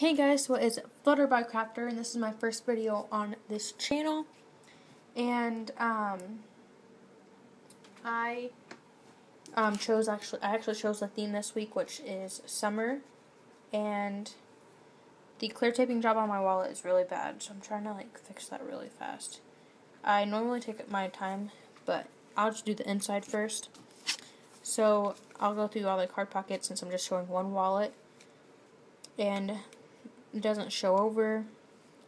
Hey guys, so it's Flutterbycrafter, and this is my first video on this channel. And um, I um, chose actually, I actually chose the theme this week, which is summer. And the clear taping job on my wallet is really bad, so I'm trying to like fix that really fast. I normally take my time, but I'll just do the inside first. So I'll go through all the card pockets since I'm just showing one wallet. And doesn't show over.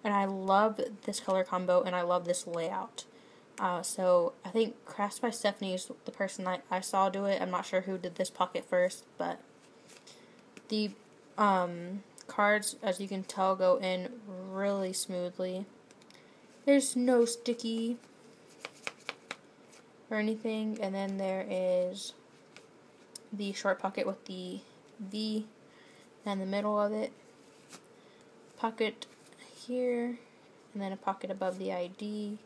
And I love this color combo and I love this layout. Uh, so I think Crafts by Stephanie is the person I, I saw do it. I'm not sure who did this pocket first, but the um, cards, as you can tell, go in really smoothly. There's no sticky or anything, and then there is the short pocket with the V in the middle of it pocket here, and then a pocket above the ID.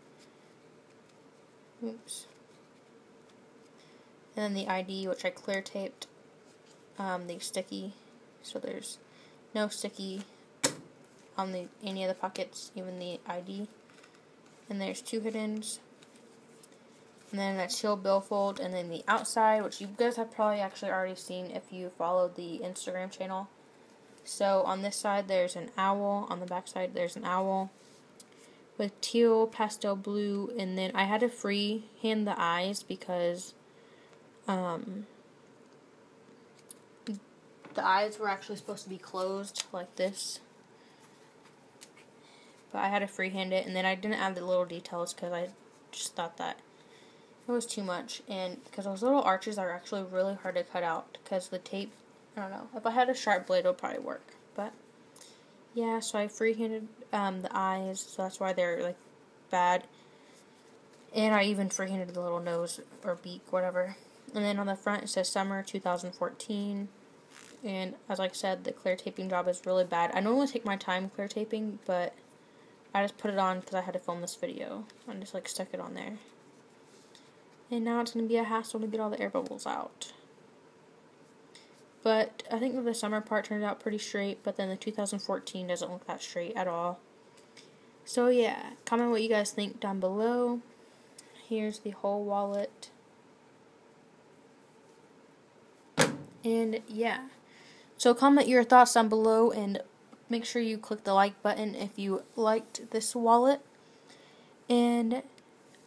Oops. And then the ID, which I clear taped, um, the sticky, so there's no sticky on the any of the pockets, even the ID. And there's two hiddens. And then a chill billfold, and then the outside, which you guys have probably actually already seen if you followed the Instagram channel. So on this side there's an owl, on the back side there's an owl with teal, pastel blue, and then I had to freehand the eyes because um, the eyes were actually supposed to be closed like this. But I had to freehand it, and then I didn't add the little details because I just thought that it was too much. And because those little arches are actually really hard to cut out because the tape I don't know. If I had a sharp blade, it would probably work. But yeah, so I freehanded um, the eyes, so that's why they're like bad. And I even freehanded the little nose or beak, whatever. And then on the front it says summer 2014. And as I said, the clear taping job is really bad. I normally take my time clear taping, but I just put it on because I had to film this video. I just like stuck it on there. And now it's going to be a hassle to get all the air bubbles out. But I think the summer part turned out pretty straight, but then the 2014 doesn't look that straight at all. So yeah, comment what you guys think down below. Here's the whole wallet. And yeah. So comment your thoughts down below and make sure you click the like button if you liked this wallet. And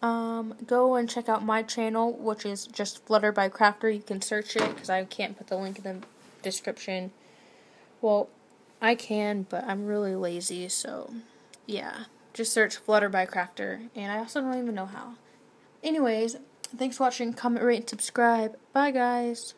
um, go and check out my channel, which is just Flutterbycrafter. You can search it because I can't put the link in the description. Well, I can, but I'm really lazy, so yeah. Just search Flutterbycrafter, and I also don't even know how. Anyways, thanks for watching. Comment, rate, and subscribe. Bye, guys.